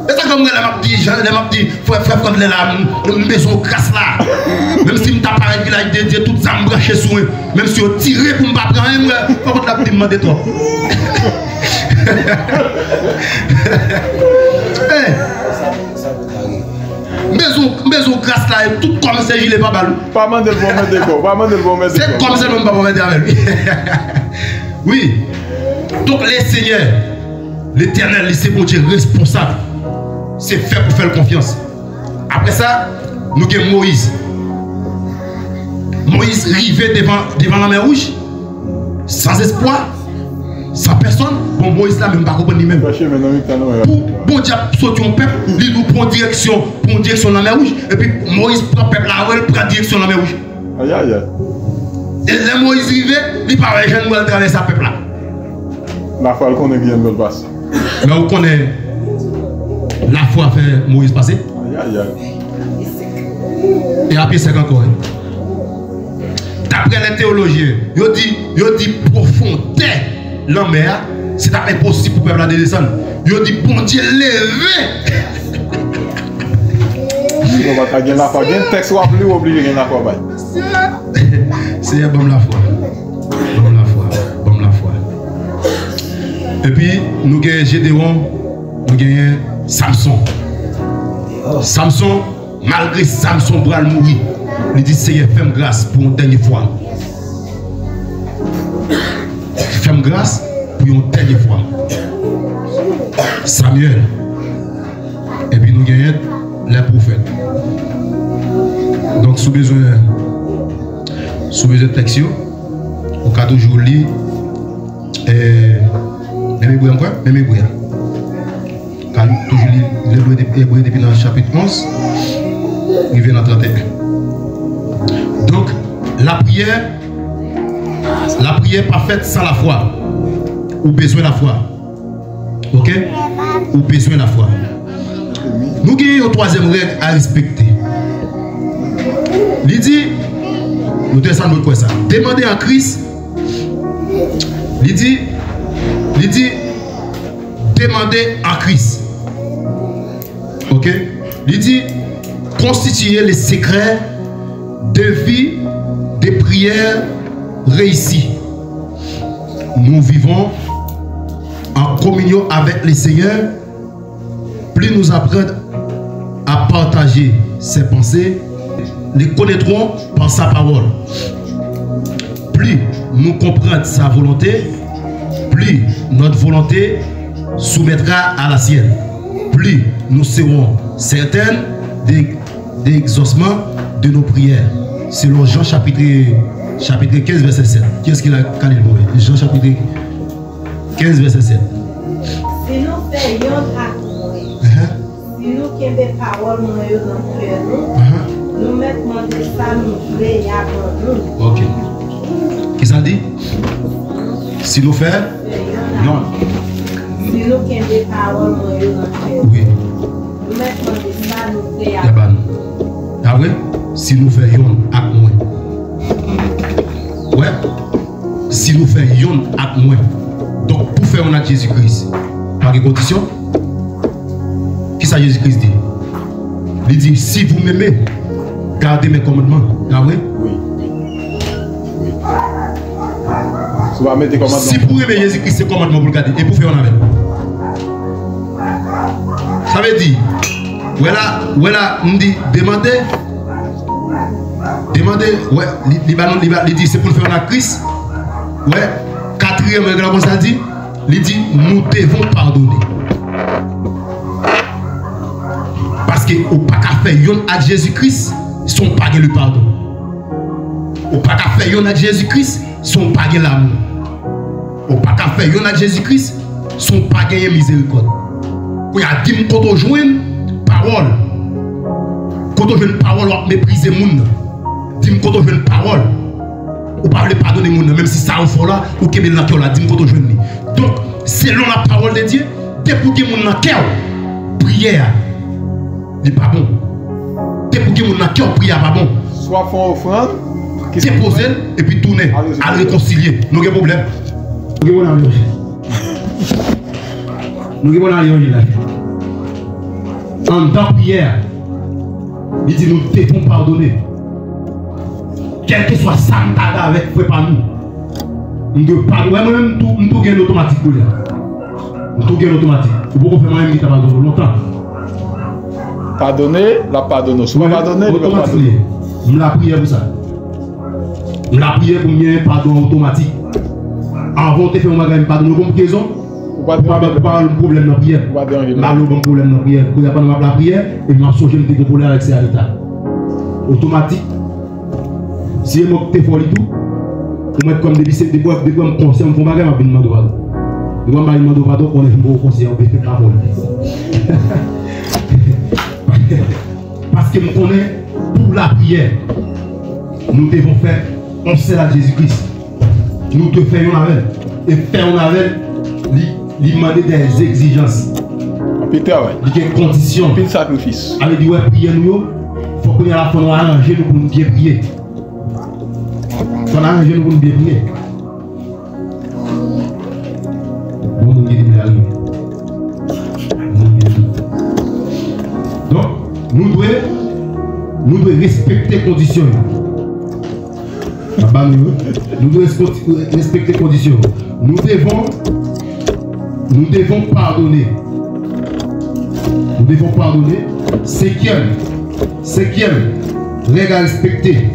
Et ça comme m'a dit, elle m'a dit, faut faire prendre la maison grasse là. Même si m't'a pas un village de Dieu, tout ça m'branché sur moi. Même si on tiré pour m'pas prendre, moi, faut qu'on la petite demander toi. <laughs> Eh, Maison, maison grasse là, tout comme ça, il est pas balou. Pas mandé le bon mettre d'accord. Pas mandé le bon mettre C'est comme ça même pas mettre avec lui. <laughs> oui. Donc les seigneurs, l'éternel, c'est bon Dieu responsable. C'est fait pour faire confiance. Après ça, nous avons Moïse. Moïse rivé devant, devant la mer rouge, sans espoir, sans personne. Bon, Moïse là, même pas comprendre lui-même. Bon Dieu sortir un peuple, il nous prend direction, prend direction dans la mer rouge, et puis Moïse prend le peuple là, il prend direction dans la mer rouge. Aïe aïe aïe. Et là, Moïse rivé, il parle, je ne vais traverser ce peuple là. La fois qu'on est bien de passe. Mais vous connaissez la foi fait Moïse passer. Et après, c'est encore. D'après les théologiens, ils disent, ils disent profondeur la mer, c'est impossible pour le peuple de descendre. Ils disent, bon Dieu, levez. Yon va ta gen la fwa. Gen tekst wap li wap li gen la fwa bay. Seye bom la fwa. Bom la fwa. Bom la fwa. E pi nou gen Gedeon. Nou gen Samson. Oh. Samson, malgré Samson bral mourir, il dit Seigneur, fais grâce pour une dernière fois. Fais grâce pour une dernière fois. Samuel. Et puis nous gagnons les prophètes. Donc, sous besoin, sous besoin de texte, on a toujours lu. Et, euh, même quoi? Même toujours l'Hébreu dans le chapitre 11, il vient dans 31. Donc, la prière, la prière pas faite sans la foi. Ou besoin de la foi. Ok? Ou besoin de la foi. Nous avons une troisième règle à respecter. Il dit, nous descendons quoi ça Demandez à Christ. Il dit, il dit, demandez à Christ. Ok? Il dit, constituer les secrets de vie, de prières réussies. Nous vivons en communion avec le Seigneur. Plus nous apprenons à partager ses pensées, les connaîtrons par sa parole. Plus nous comprenons sa volonté, plus notre volonté soumettra à la sienne. Plus nous serons certains des, des exaucements de nos prières. Selon Jean chapitre, chapitre 15, verset 7. Qui est-ce qu'il a calé le Jean chapitre 15, verset 7. Si nous faisons Uh-huh, si nous qui des paroles moi dans cœur nous, uh-huh. nous mettons de ça nous voulons avant nous. Ok. Qui ça dit? Si nous faisons Non. Moi Oui. nous mettons ça nous. Ah ouais? Si nous faisons ak moins. Ouais? Si nous faisons ak moins. Donc, pour faire un acte Jésus-Christ, par quelle condition? Qui ça Jésus-Christ dit? Il dit, si vous m'aimez, gardez mes commandements. Ah? Oui? Oui. Si pour aimer Jésus-Christ, c'est commandement pour le garder. Et pour faire un avec. Ça veut dire, voilà, voilà, on dit, demandez Demandez, ouais, li, li, ba nou- li, ba- li dit c'est pour faire en Christ. Ouais, quatrième règle, dit, il dit nous devons pardonner. Parce que au pas qu'à faire à Jésus-Christ, son pas le pardon. Au pas qu'à faire à Jésus-Christ, son pas l'amour. Au pas qu'à faire à Jésus-Christ, son pas miséricorde. Il y a dit quand on joue parole, quand on joue une parole, on mépriser moun. Dis-moi quand on joue une parole, ou pas le pardonner moun, même si ça en fait là, ou qu'il y a cœur là, dis-moi quand on joue une. Donc, selon la parole de Dieu, dès pour qu'il y ait moun dans le cœur, prière, n'est pas bon. Dès pour qu'il y ait moun dans le cœur, prière, pas bon. Soit font offrande, C'est poser et puis tourner, à réconcilier. Nous avons un problème. Nous avons un problème. Nous avons un problème. En tant prière, il dit nous devons pardonner. Quel que soit nous avons avec, fait pas nous. Nous devons pardonner. Moi-même, nous devons automatique. Nous devons automatique. Vous pouvez faire moi-même qui t'a pardonné longtemps. pardonner, la pardonner. Il va pardonner. automatique. Je la prière pour ça. Je la prière pour mieux pardon automatique. Avant de faire un pardon, vous comprenez Ou pas le problème dans la prière. Pas problème dans la prière. Pas dans la prière et je suis je me problème avec ces état. Automatique. Si je et tout, mettre comme des des bois, des bois, me conscient, me bagage, je. Je on est un on. Parce que nous connaissons pour la prière, nous devons faire on sait à Jésus-Christ. Nous devons faire un avec. Et faire un Li mande des exijans. Anpil travay. Li gen kondisyon. Anpil sakrifis. Ame di wè priye nou yo, fò konye la fò nou aranje nou pou nou biye priye. Fò nou aranje nou pou nou biye priye. Bon moun geni mè alè. Moun geni. Don, nou dwe, nou dwe respekte kondisyon yo. Mabam yo, nou dwe respekte kondisyon yo. Nou devon Nous devons, pardonner. Nous devons pardonner. Cinquième, cinquième règle à respecter.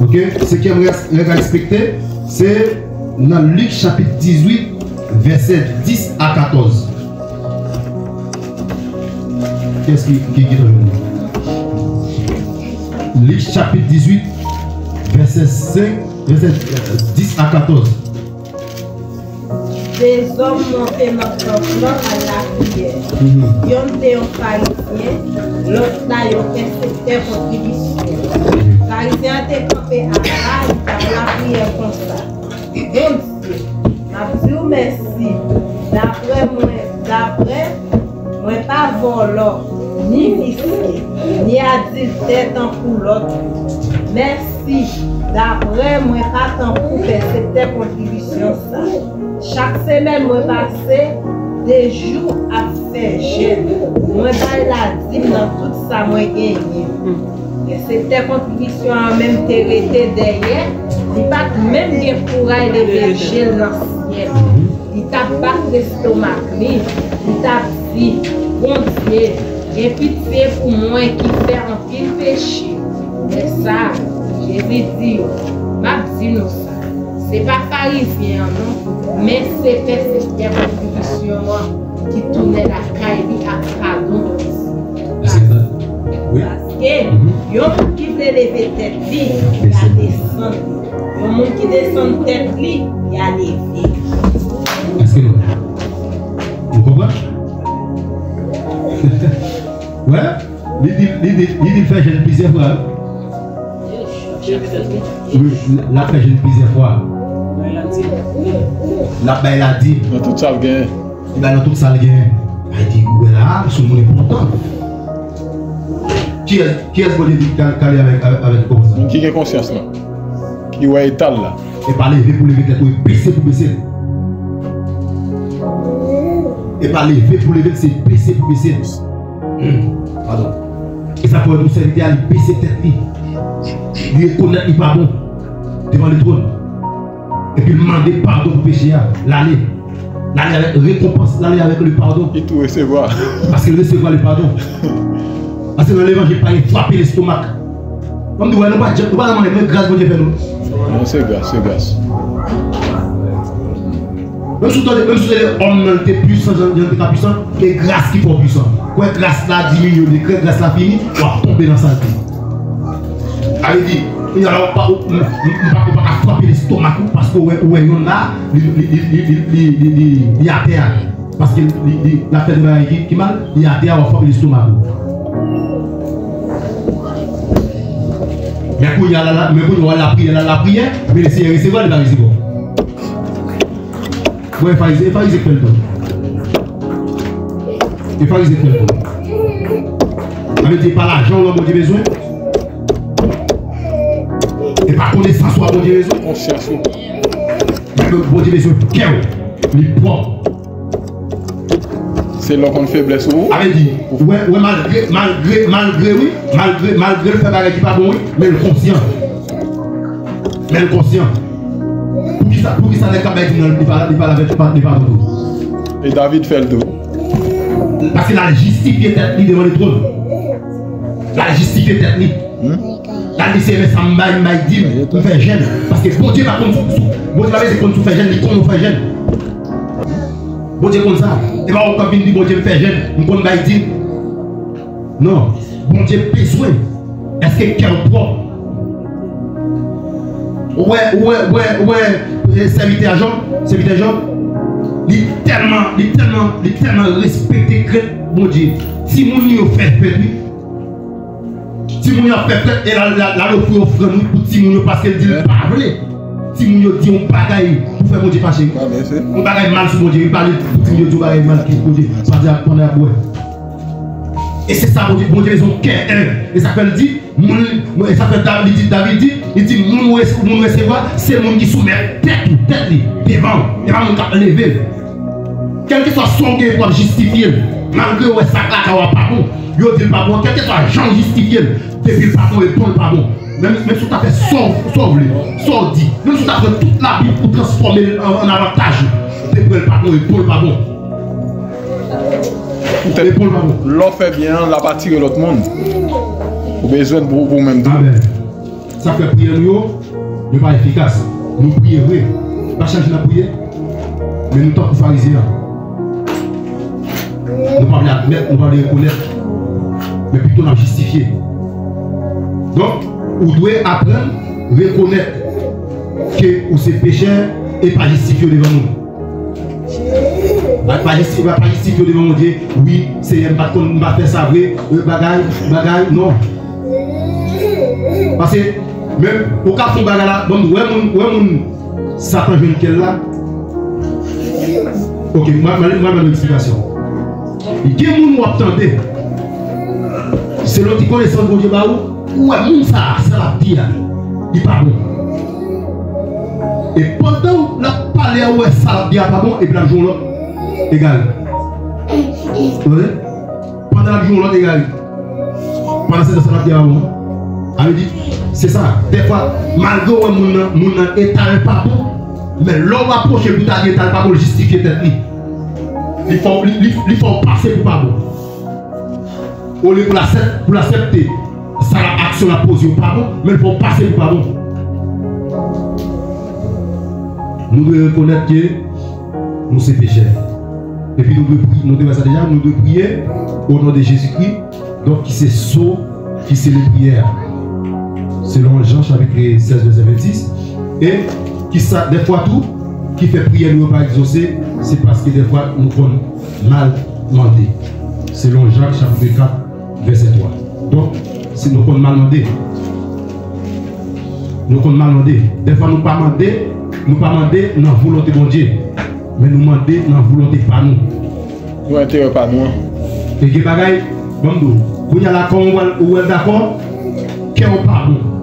Ok? Cinquième règle à respecter, c'est dans Luc chapitre 18, verset 10 à 14. Qu'est-ce qui, qui, donne Luc chapitre 18, verset 5, verset euh, 10 à 14. Des hommes montaient notre plan à la prière. Mhm. Yon te yon pharisien, l'autre là yon secteur contribution. Pharisien te campé à la par la prière comme ça. Bon Dieu, m'a dit merci. D'après moi, d'après, moi pas volant, ni vicié, ni adultère tant pour l'autre. Merci. D'après moi, pas tant pour faire cette contribution relasyon sa. Chak semen mwen pase, dejou ap se jen. Mwen bay la dim nan tout sa mwen genye. E se te kontribisyon an menm te rete deye, di pat menm gen pouray de verjel nan siye. Di tap bak de stomak li, di tap si, bon diye, gen pitiye pou mwen ki fer an pil pechi. E sa, jè vè diyo, map di nou sa. Pas pharisien, non, mais c'est cette contribution qui tournait la caille à pardon. Est-ce que ça- Oui. Parce que yon moun qui veut lever tête li, il a descendre. Yon moun qui descend tête li, il a levé. Est-ce que nous Vous comprenez? <laughs> Ouais Il dit, il dit, il dit faire jeûne plusieurs fois. Oui, La bay la dib. Nan tout sal gen. E bay nan tout sal gen. Bay di gwe la, sou moun e kontan. Ki es politik kare avèk kon sa? Ki gen konsyans la. Ki wè etal la. E pa leve pou leve tèt, ou e pese pou pese. E pa leve pou leve tèt, se pese pou pese. Hmm. Pardon. E sa pou e nou serite al pese tèt li. Li e konen, li pa bon. Devan li tron. Et puis demander pardon pour péché. hein. L'aller. L'aller avec récompense, l'aller avec le pardon. Qui tout recevoir. Parce qu'il recevra le pardon. Parce que dans l'évangile, il frapper l'estomac. Mwen di wè nou pa dje, nou pa nan mwen grâce bon Dieu fait nous. Non, c'est grâce, c'est grâce. Même si si l'homme était puissant, pas puissant, mais grâce qui faut puissant. Quand grâce là diminue, quand grâce là fini, on va tomber dans sa vie. Allez dit, yon la ou pa ou mpako pa ka fwape l'estomak ou paske ou we e yon la li a. Ter paske la fèd mè yon ki mal li a ter ou fwape l'estomak ou. Mè kou yon la mè kou yon la priye la la priye mè lese yon resevo li va resevo bon. mwen e farize bon. e farize kwen ton e farize kwen ton mè di pa la joun lò mwen di bezwen? Et pas connaissance, soit bon Dieu besoin. Conscience. ou. Mais le bon Dieu besoin, cœur, les propres. C'est là qu'on faiblesse ou. Avec dit, ouais, ouais, malgré, malgré, malgré, oui, malgré, malgré le fait qui pas bon, oui, mais le conscient. Mais le conscient. Pour qui ça, pour qui ça n'est qu'à mettre il parle, il avec, il parle, il. Et David fait le dos. Parce qu'il a justifié tête lui devant le trône. Il a justifié tête c'est mais ça m'a m'a dit on fait jeune parce que bon Dieu va comme bon Dieu va c'est tu fais jeune, il comme on fait jeune. Bon Dieu comme ça. Et pas on dire bon Dieu fait jeune, on comme m'a dit. Non, bon Dieu besoin. Est-ce que cœur propre Ouais, ouais, ouais, ouais, serviteur Jean, serviteur Jean, il tellement, il tellement, il est tellement respecté que, mon Dieu, si mon Dieu fait fait lui, Ti moun yo fè fèt e la lo fè ofre nou pou ti moun yo paske di l pavle. Ti moun yo di yon bagay pou fè moun di fache. Yon ah, bagay mal sou moun di, yon bagay pou ti moun yo di bagay mal ki moun di. Sa di ak pon la bouè. E se sa moun di, moun di rezon kè en. E sa fè l di, moun, e sa fè David di, David di, e di moun moun resewa, se moun ki soumè tèt ou tèt li, devan, devan moun kap leve. Kelke so son gen pou ap justifiye, malgré ou e sak la kawa pa moun. Yo di l pa moun, kelke so a jan justifiye, depuis bon et pour le pas bon. Même, même si tu as fait sauve, sauve, sauve dit, même si tu fait toute la Bible pour transformer en, en avantage, depuis bon et pour bon. Pour pas bon. L'on fait bien, la pas tirer l'autre monde. Ou besoin de vous- vous-même. Amen. Ça fait prier nous, nous pas efficace. Nous prions, oui. Pas changer la prière. Mais nous sommes pharisiens. Nous ne pas admettre, nous ne pas reconnaître. Mais plutôt nous justifier. Donc, vous devez apprendre, reconnaître que vous êtes pécheur et pas justifier devant nous. Pas justifier devant mon Dieu. Oui, c'est un pas qu'on va faire ça vrai, euh, bagaille, bagaille, non. Parce que même au cas où bagarre là, bon, ouais mon ouais mon ça prend jeune quel là? OK, moi moi moi une explication. Y a moun ou. C'est l'autre qui connaît son bon Dieu ouais moun ça ça la pire. Il pas bon. Et pendant la parler ouais ça la bien pas bon et puis la jour là égal. Voyez? Pendant la jour là égal. Pendant cette ça la bien bon. Elle dit, c'est ça. Des fois, malgré que mon mon état pas bon, mais l'homme approche pour ta n'est pas bon, justifier tête il faut passer pour pas bon. Au lieu pour l'accepter, action la pose pas bon, mais il faut passer pas bon. Nous devons reconnaître que nous sommes pécheurs. Et puis nous devons nous devons déjà, nous devons prier au nom de Jésus-Christ, donc qui c'est saut, qui c'est les prières selon Jean chapitre 16, verset 26. Et qui ça, des fois tout, qui fait prier nous pas exaucer, c'est parce que des fois nous avons mal demandé. Selon Jacques chapitre 4, verset 3. Donc, si nou kon malande. Nou kon malande. Defan nou pa mande, nou pa mande nan voulote bon Diyo. Men nou mande nan voulote pa nou. Nou ente yo pa nou an. E ge bagay, bon, bamdou, kounya la kon ou el dakon, ke ou pa nou.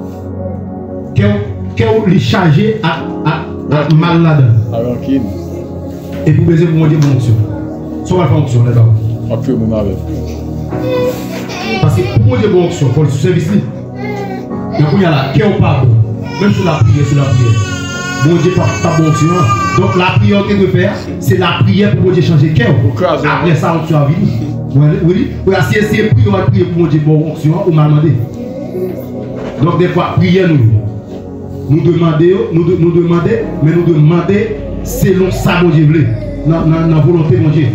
Ke ou, ke ou li chaje a, a, a mal la den. A rankin. E pou beze pou mwen diye moun aksyon. Sou mal fon aksyon le dan. Aksyon moun avè. Parce que pour moi dire bon onction, il faut le service quand il y a la qu'est-ce pas bon. Même sur la prière, sur la prière. Bon Dieu pas, bon onction. Donc la prière que je faire, c'est la prière pour Dieu changer cœur. Après ça, onction à vie. Oui, oui. Si c'est prier, on va prier pour Dieu bon onction ou mal demandé. Donc des fois, prière nous. Nous demander, nous, de- nous demander, mais nous demander selon ça, mon Dieu, dans la volonté, mon Dieu.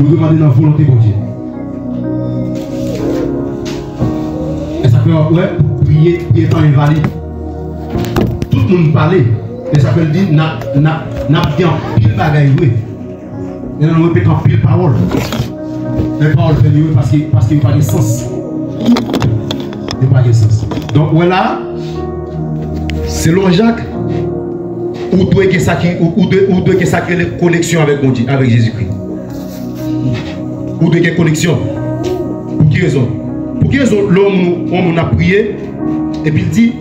Nous demander la volonté, mon Dieu. Et ça fait, ouais, prier, prier étant invalide. Tout le monde parlait. Et ça fait dire, n'a, n'a, n'a bien pile bagaille, oui. Et nous répétons pile parole. Les paroles fait mieux parce qu'il n'y a pas de sens. Il n'y a pas de sens. Donc voilà, selon Jacques, où doit que ça qui où doit que ça connexion avec Dieu, avec Jésus-Christ. Y ait connexion. Pour qui raison? Pour qui raison l'homme on a prié et puis il dit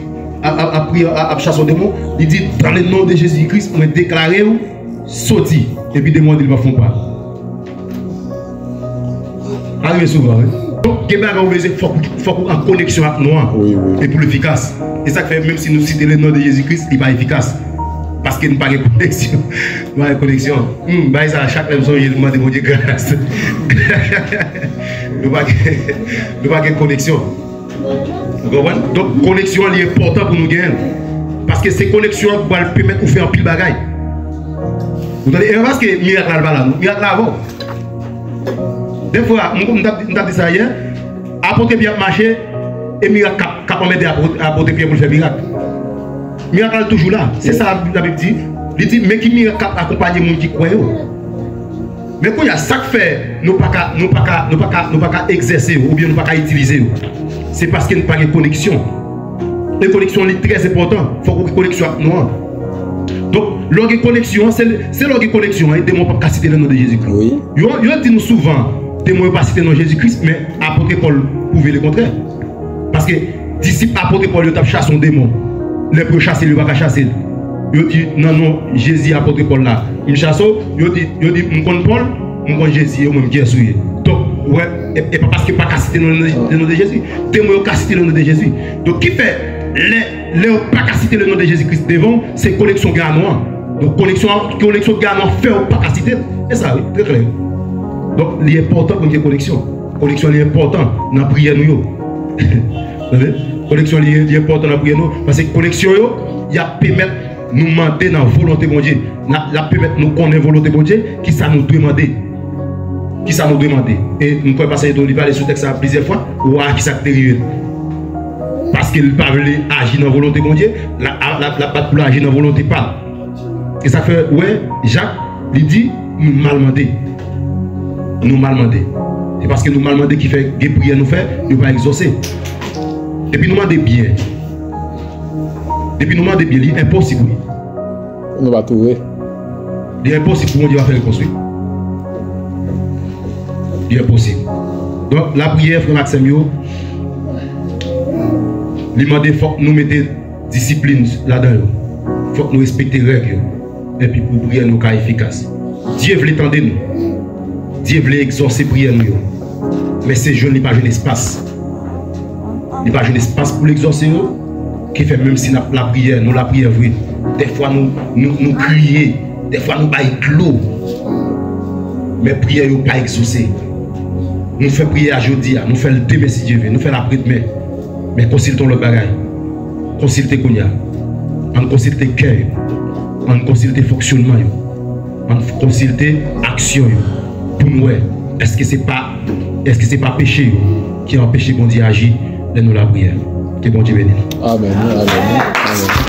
à, à chasser au démon, il dit dans le nom de Jésus-Christ, on déclaré ou sorti et puis démon il va font pas. Arrive souvent. hein. Donc, a obligé, faut qu'on en connexion avec nous. hein. Oui, oui. Et pour l'efficace. Et ça fait même si nous citons le nom de Jésus-Christ, il n'est pas efficace. Parce qu'il n'y a pas de connexion. Pas de connexion. Hum, bah, ça, à chaque émission, il demande mon Dieu grâce. <laughs> A pas de- connexion. Vous comprenez? Donc, connexion est importante pour nous gagner. Parce que ces connexions vont nous permettre de faire pile bagaille. Vous entendez? Et parce que miracle là, là, miracle là avant. Des fois, je dit ça hier, apporter bien marché, et miracle capable de mettre apporter bien pour faire miracle. Miracle toujours là. C'est ça la Bible dit. Il dit, mais qui miracle accompagner les gens qui croient. Mais quand il y a ça que fait, nous ne pouvons pas, pas, pas, pas exercer ou bien nous pas qu'à utiliser. C'est parce qu'il n'y a pas de connexion. Les connexions sont très importantes. Il faut que connexion avec nous. Donc, l'orgue connexion, c'est l'orgue connexion. Et des mots pas citer le nom de Jésus-Christ. Oui. Yo dit nous souvent, mots pas citer le nom de Jésus-Christ, mais apôtre Paul pouvait le contraire. Parce que disciple apôtre Paul, il a chassé un démon. Les peut chasser, il va pas chasser. Yo dit non non, Jésus apôtre Paul là. Il chasse, yo dit yo dit mon compte Paul, mon compte Jésus, qui est souillé. Donc ouais, et, pas parce que pas qu'à citer le nom de- Jésus, mots qu'à citer le nom de Jésus. Donc qui fait les les pas citer le nom de Jésus-Christ devant, c'est collection gagnant. Donc collection collection gagnant fait ou pas citer. Et ça très clair. Donc, il est important pour une connexion. Connexion est important dans la prière. nous, <laughs> Connexion est important dans la prière. nous, Parce que yo, il y a permettre nous demander dans la volonté de Dieu. Il a permettre nous connaître la volonté de Dieu, qui ça nous demander. Qui ça nous demander. Et nous pouvons passer d'Olivier aller sur texte plusieurs fois. Ou qui ça arrivé. Parce qu'il parle agir dans la volonté de Dieu, la, la, pour agir dans la volonté pas. Et ça fait, ouais, Jacques, il dit, nous mal demander nous mal demandé. C'est parce que nous mal demandé qui fait des prières nous fait, nous pas exaucer. Depi nouman de byen. Depi nouman de byen, li imposibou. Nou va touve. Li imposibou, moun di va fè rekonstruy. Li imposibou. Don la priye, Frère Maximio, li mande fòk nou mette disipline la dan yo. Fòk nou respekte reg yo. Epi pou priye nou ka efikas. Diye vle tende nou. Diye vle exorse priye nou yo. Men se joun li pa joun espas. Il n'y a pas un espace pour l'exaucer. yo, Qui fait même si la, prière, nous la prière vraie. Des fois nous, nous, nous crions, des fois nous baillons. Mais prière n'est pas exaucée. Nous faisons prier à jeudi, nous faisons le demain si Dieu veut, nous faisons l'après-demain. Mais consultons le bagage. Consultez Kounia. On consulte cœur. On consulte fonctionnement. yo. On consulte action. yo. Pour nous, est-ce que c'est pas est-ce que c'est pas péché qui empêche bon Dieu agir? Dans nous la prière. Que bon Dieu bénisse. Amen. Amen. Amen.